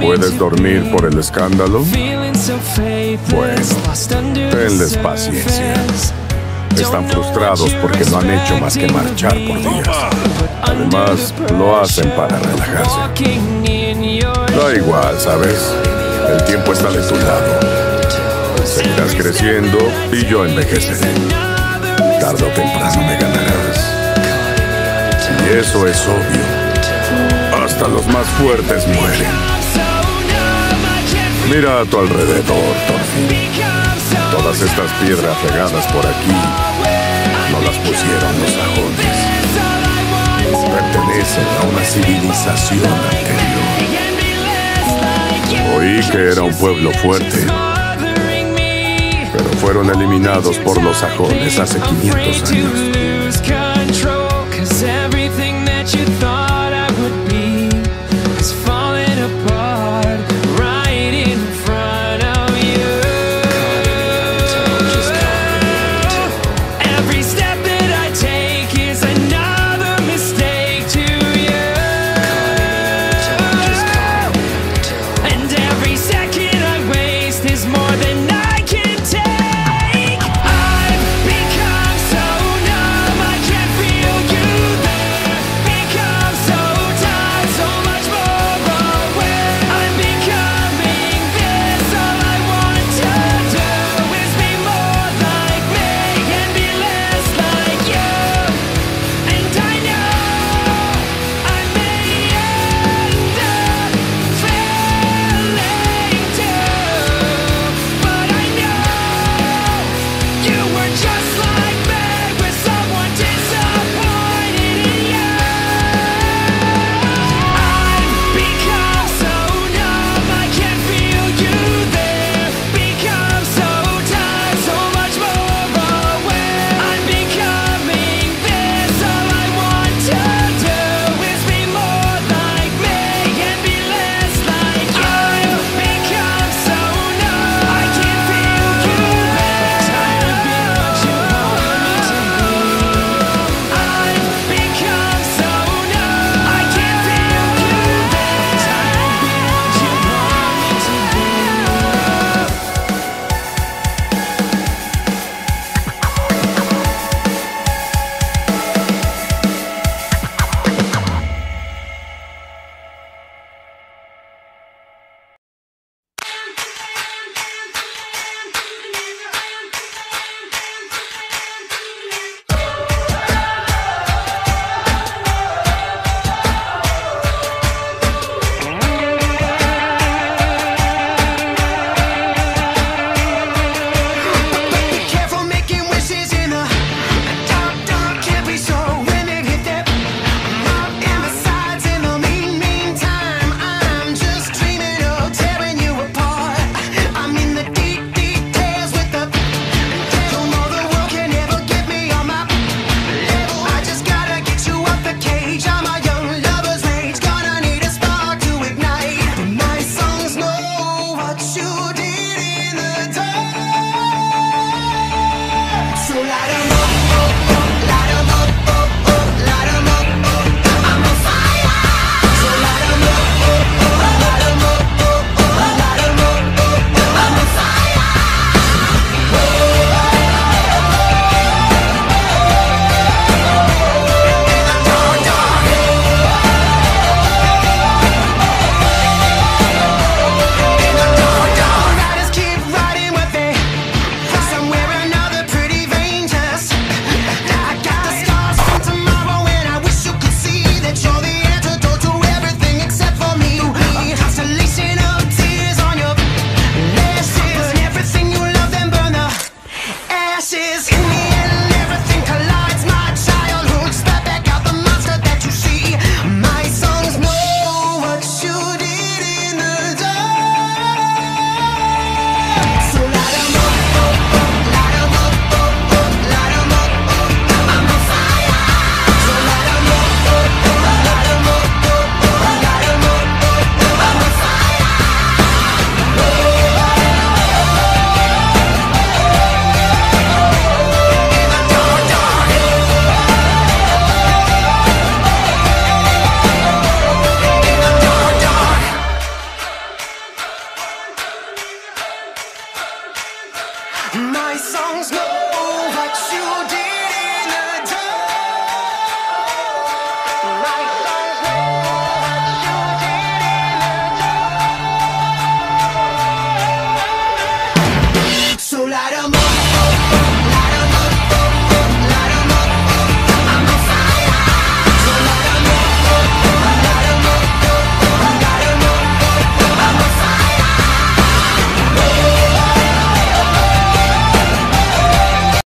puedes dormir por el escándalo? Bueno, tenles paciencia. Están frustrados porque no han hecho más que marchar por días. Además, lo hacen para relajarse. Da igual, ¿sabes? El tiempo está de tu lado. Seguirás creciendo y yo envejeceré. Tarde o temprano me ganarás. Y eso es obvio. Hasta los más fuertes mueren. Mira a tu alrededor, Thorfinn. Todas estas piedras regadas por aquí no las pusieron los sajones. Pertenecen a una civilización anterior. Oí que era un pueblo fuerte, pero fueron eliminados por los sajones hace 500 años. light on